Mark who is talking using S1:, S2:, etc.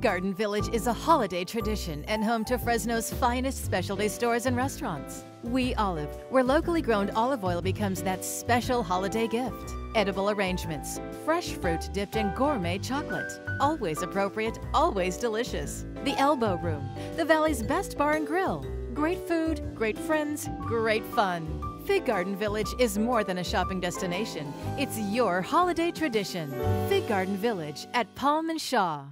S1: Garden Village is a holiday tradition and home to Fresno's finest specialty stores and restaurants. We Olive, where locally grown olive oil becomes that special holiday gift. Edible arrangements, fresh fruit dipped in gourmet chocolate. Always appropriate, always delicious. The Elbow Room, the Valley's best bar and grill. Great food, great friends, great fun. Fig Garden Village is more than a shopping destination. It's your holiday tradition. Fig Garden Village at Palm and Shaw.